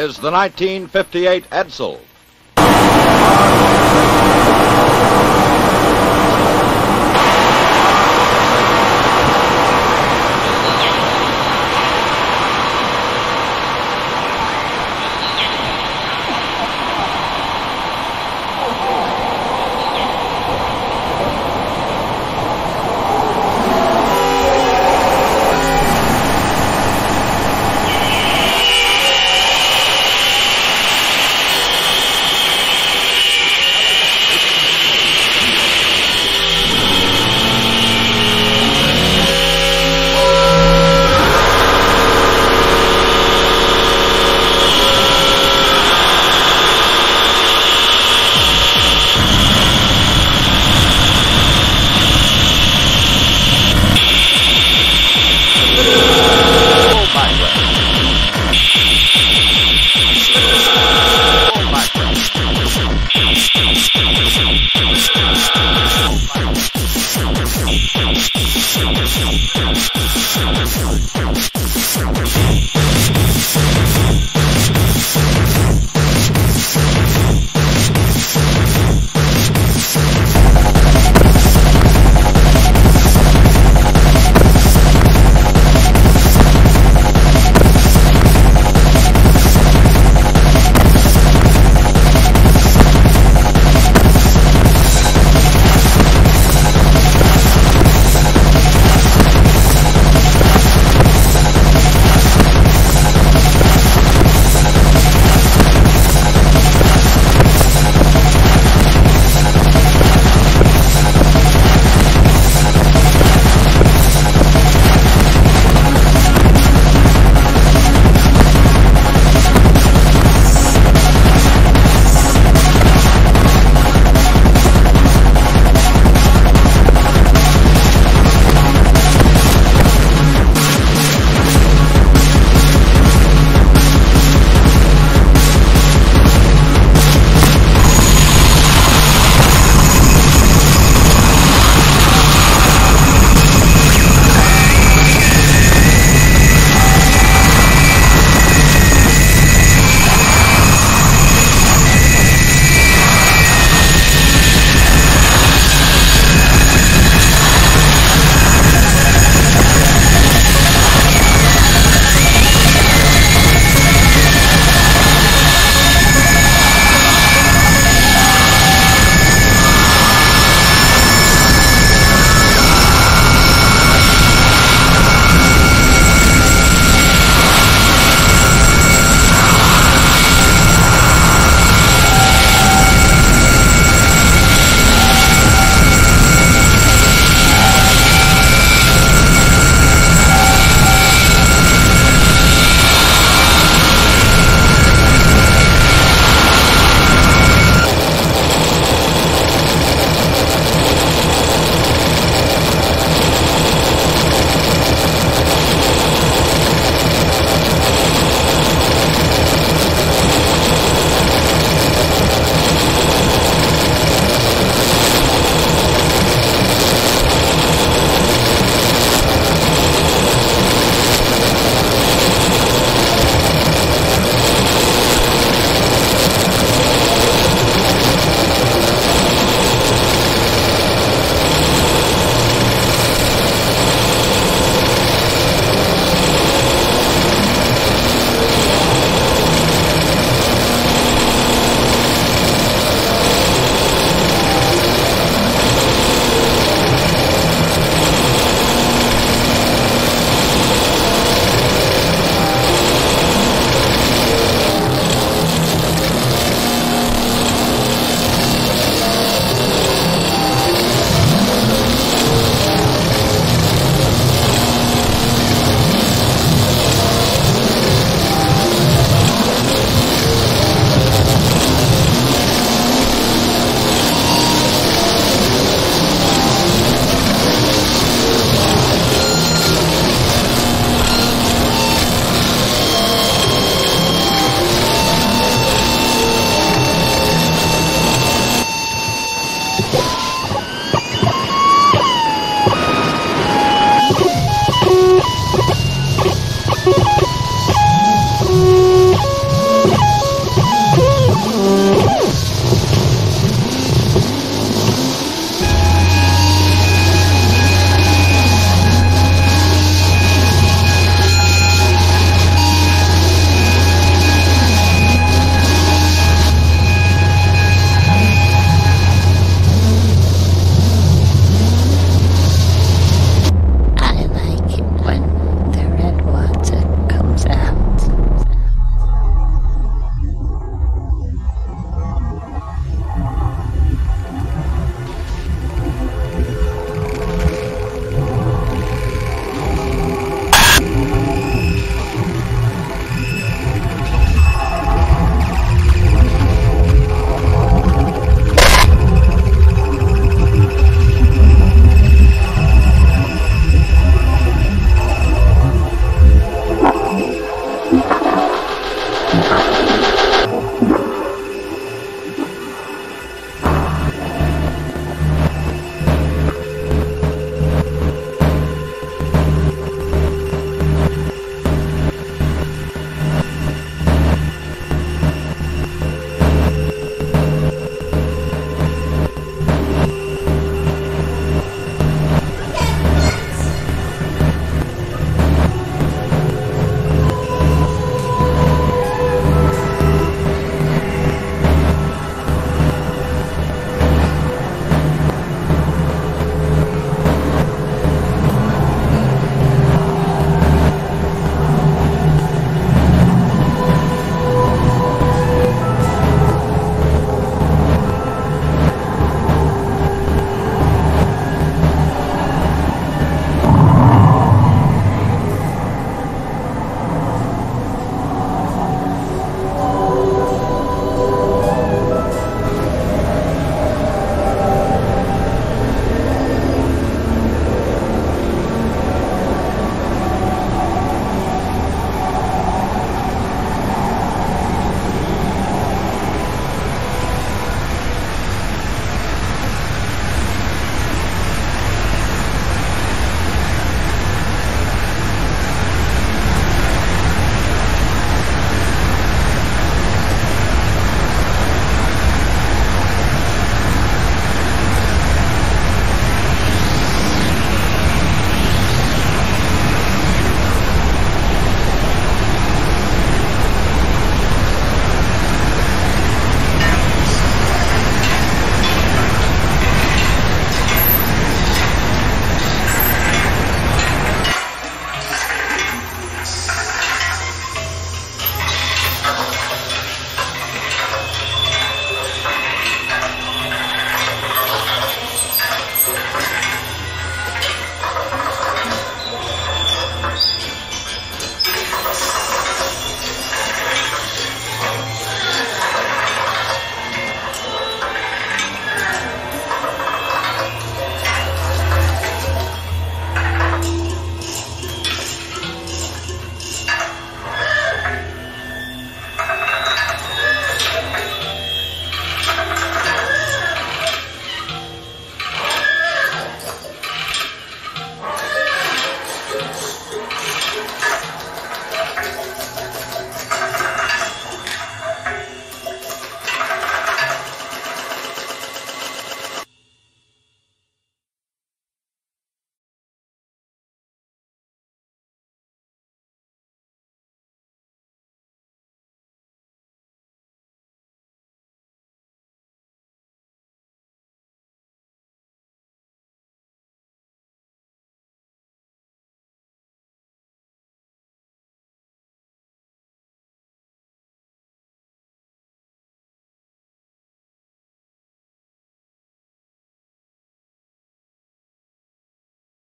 is the 1958 Edsel.